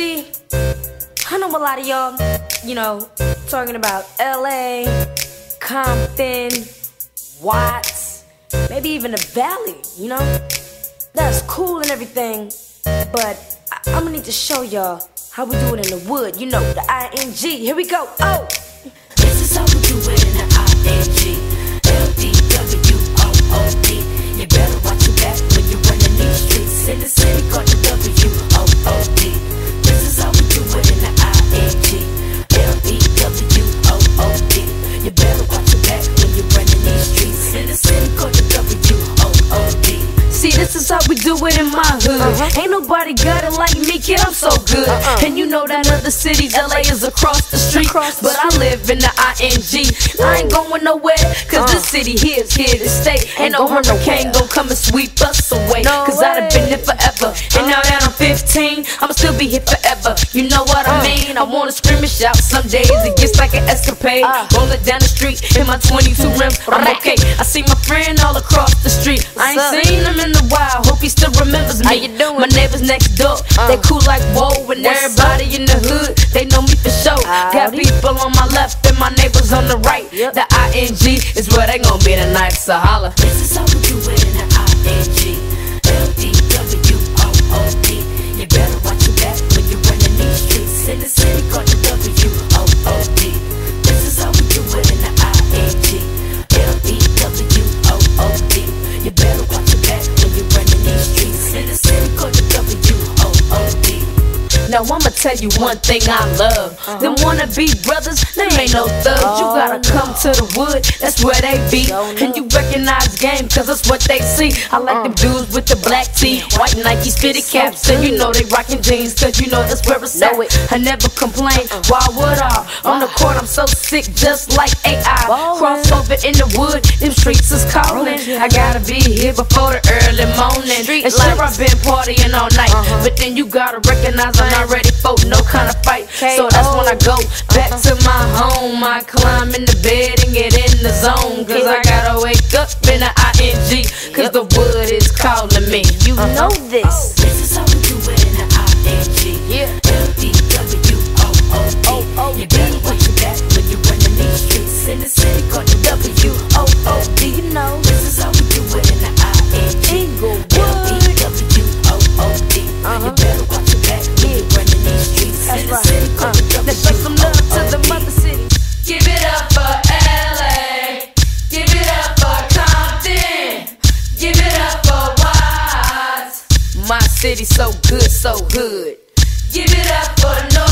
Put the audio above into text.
see, I know a lot of y'all, you know, talking about LA, Compton, Watts, maybe even the Valley, you know? That's cool and everything, but I- am gonna need to show y'all how we do it in the wood, you know, the ING. Here we go. Oh! This is how we do it in the is how we do it in my hood. Uh-huh. Ain't nobody got it like me, kid. I'm so good. Uh-uh. And you know that other cities, LA is across the street. Across the but street. I live in the ING. I ain't going nowhere, cause uh. this city here is here to stay. Ain't no hurricane gon' come and sweep us away. No cause I done been here forever. And now that I'm 15, I'ma still be here forever. You know what I uh. mean? I wanna scream and shout. Some days it gets like an escapade. Uh. Rolling down the street in my 22 rims. I'm. You doing? My neighbors next door, uh, they cool like whoa. And everybody in the hood, they know me for sure. Got people on my left and my neighbors on the right. Yep. The ING is where they gon' be tonight, so holla. This is how Now I'ma tell you one thing I love. Uh-huh. Them wanna be brothers, they ain't no thugs. Oh, you gotta no. come to the wood, that's where they be. And you recognize game, cause that's what they see. I like uh. them dudes with the black tee, white Nike fitted caps. And you know they rockin' jeans, cause you know that's where it's at. I never complain, uh. why would I? On the court, I'm so sick, just like AI. Cross over in the wood, them streets is calling. I gotta be here before the early morning. And sure, I've been partying all night, uh-huh. but then you gotta recognize I'm not ready for no kind of fight. So that's when I go back to my home. I climb in the bed and get in the zone. Cause I up in the ING. Cause the wood is calling me. You uh-huh. know this. City so good, so good. Give it up for North.